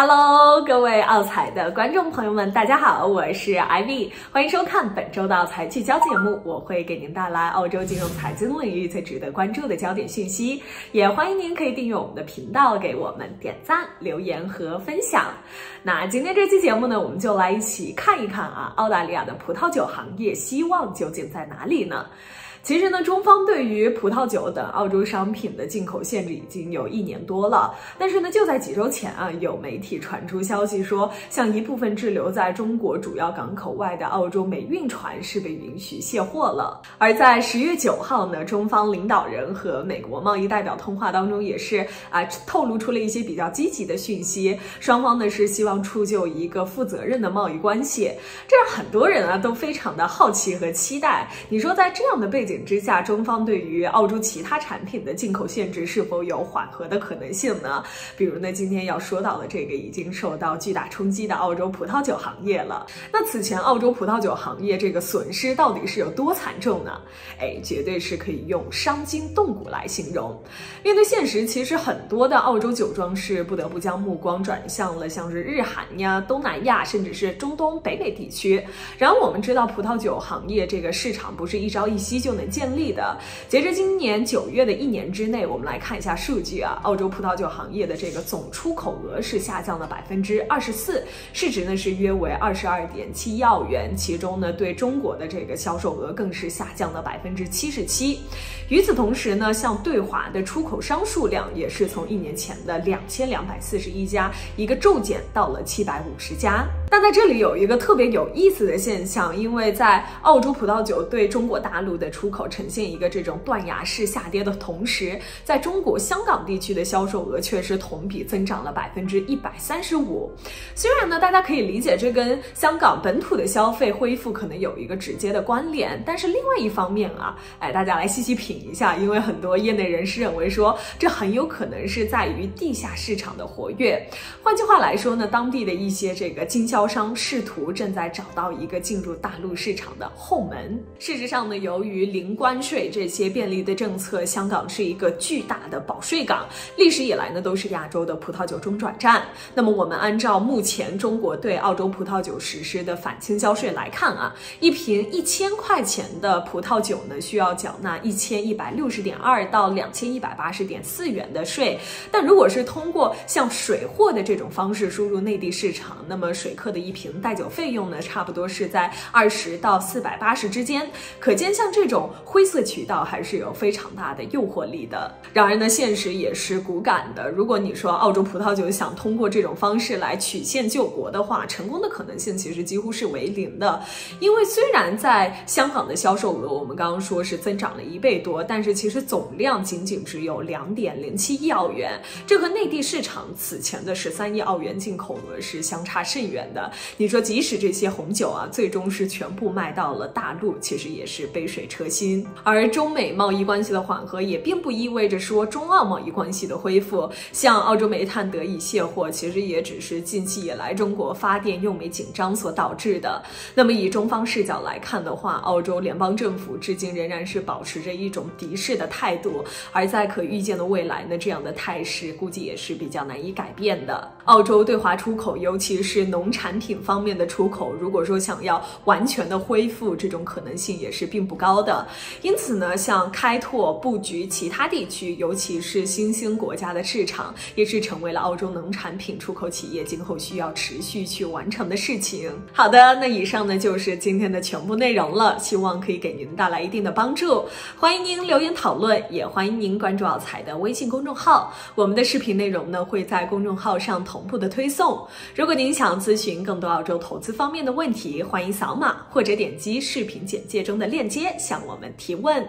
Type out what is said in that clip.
Hello，各位奥彩的观众朋友们，大家好，我是 Ivy，欢迎收看本周的奥彩聚焦节目。我会给您带来澳洲金融财经领域最值得关注的焦点讯息，也欢迎您可以订阅我们的频道，给我们点赞、留言和分享。那今天这期节目呢，我们就来一起看一看啊，澳大利亚的葡萄酒行业希望究竟在哪里呢？其实呢，中方对于葡萄酒等澳洲商品的进口限制已经有一年多了。但是呢，就在几周前啊，有媒体传出消息说，像一部分滞留在中国主要港口外的澳洲美运船是被允许卸货了。而在十月九号呢，中方领导人和美国贸易代表通话当中，也是啊透露出了一些比较积极的讯息。双方呢是希望铸就一个负责任的贸易关系，这让很多人啊都非常的好奇和期待。你说在这样的背景之下，中方对于澳洲其他产品的进口限制是否有缓和的可能性呢？比如呢，今天要说到的这个已经受到巨大冲击的澳洲葡萄酒行业了。那此前澳洲葡萄酒行业这个损失到底是有多惨重呢？哎，绝对是可以用伤筋动骨来形容。面对现实，其实很多的澳洲酒庄是不得不将目光转向了像是日韩呀、东南亚，甚至是中东北美地区。然而我们知道，葡萄酒行业这个市场不是一朝一夕就建立的。截至今年九月的一年之内，我们来看一下数据啊，澳洲葡萄酒行业的这个总出口额是下降了百分之二十四，市值呢是约为二十二点七亿澳元，其中呢对中国的这个销售额更是下降了百分之七十七。与此同时呢，像对华的出口商数量也是从一年前的两千两百四十一家，一个骤减到了七百五十家。但在这里有一个特别有意思的现象，因为在澳洲葡萄酒对中国大陆的出口呈现一个这种断崖式下跌的同时，在中国香港地区的销售额却是同比增长了百分之一百三十五。虽然呢，大家可以理解这跟香港本土的消费恢复可能有一个直接的关联，但是另外一方面啊，哎，大家来细细品一下，因为很多业内人士认为说，这很有可能是在于地下市场的活跃。换句话来说呢，当地的一些这个经销商试图正在找到一个进入大陆市场的后门。事实上呢，由于零关税这些便利的政策，香港是一个巨大的保税港，历史以来呢都是亚洲的葡萄酒中转站。那么我们按照目前中国对澳洲葡萄酒实施的反倾销税来看啊，一瓶一千块钱的葡萄酒呢需要缴纳一千一百六十点二到两千一百八十点四元的税。但如果是通过像水货的这种方式输入内地市场，那么水客的一瓶带酒费用呢，差不多是在二十到四百八十之间。可见，像这种灰色渠道还是有非常大的诱惑力的。然而呢，现实也是骨感的。如果你说澳洲葡萄酒想通过这种方式来曲线救国的话，成功的可能性其实几乎是为零的。因为虽然在香港的销售额，我们刚刚说是增长了一倍多，但是其实总量仅仅只有两点零七亿澳元，这和内地市场此前的十三亿澳元进口额是相差甚远的。你说，即使这些红酒啊，最终是全部卖到了大陆，其实也是杯水车薪。而中美贸易关系的缓和，也并不意味着说中澳贸易关系的恢复。像澳洲煤炭得以卸货，其实也只是近期以来中国发电用煤紧张所导致的。那么以中方视角来看的话，澳洲联邦政府至今仍然是保持着一种敌视的态度。而在可预见的未来呢，这样的态势估计也是比较难以改变的。澳洲对华出口，尤其是农产品方面的出口，如果说想要完全的恢复，这种可能性也是并不高的。因此呢，像开拓布局其他地区，尤其是新兴国家的市场，也是成为了澳洲农产品出口企业今后需要持续去完成的事情。好的，那以上呢就是今天的全部内容了，希望可以给您带来一定的帮助。欢迎您留言讨论，也欢迎您关注奥财的微信公众号，我们的视频内容呢会在公众号上同步的推送。如果您想咨询更多澳洲投资方面的问题，欢迎扫码或者点击视频简介中的链接向我我们提问。